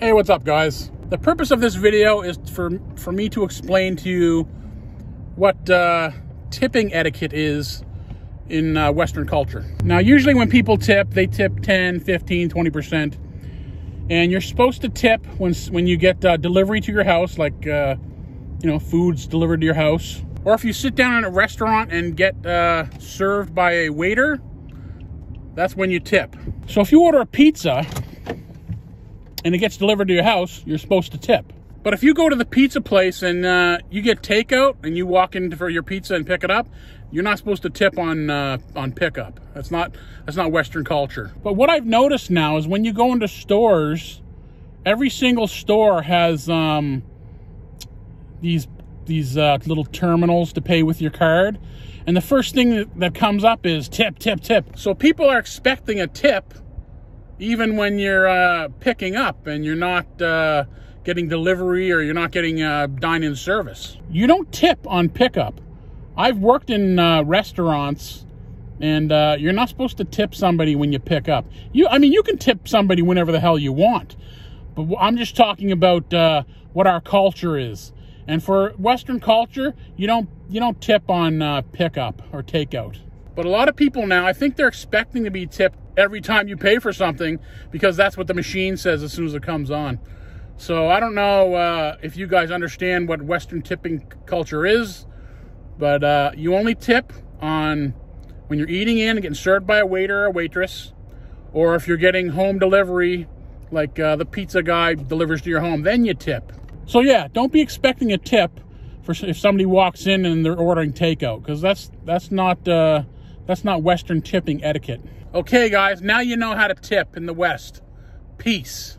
Hey, what's up guys? The purpose of this video is for, for me to explain to you what uh, tipping etiquette is in uh, Western culture. Now, usually when people tip, they tip 10, 15, 20%. And you're supposed to tip when, when you get uh, delivery to your house, like, uh, you know, foods delivered to your house. Or if you sit down in a restaurant and get uh, served by a waiter, that's when you tip. So if you order a pizza and it gets delivered to your house, you're supposed to tip. But if you go to the pizza place and uh, you get takeout and you walk in for your pizza and pick it up, you're not supposed to tip on uh, on pickup. That's not that's not Western culture. But what I've noticed now is when you go into stores, every single store has um, these these uh, little terminals to pay with your card, and the first thing that, that comes up is tip, tip, tip. So people are expecting a tip even when you're uh, picking up and you're not uh, getting delivery or you're not getting uh, dine-in service. You don't tip on pickup. I've worked in uh, restaurants and uh, you're not supposed to tip somebody when you pick up. You, I mean, you can tip somebody whenever the hell you want, but I'm just talking about uh, what our culture is. And for Western culture, you don't you don't tip on pickup or takeout. But a lot of people now, I think they're expecting to be tipped every time you pay for something because that's what the machine says as soon as it comes on. So I don't know uh, if you guys understand what Western tipping culture is, but uh, you only tip on when you're eating in and getting served by a waiter or a waitress, or if you're getting home delivery, like uh, the pizza guy delivers to your home, then you tip. So yeah, don't be expecting a tip for if somebody walks in and they're ordering takeout, because that's that's not uh, that's not Western tipping etiquette. Okay, guys, now you know how to tip in the West. Peace.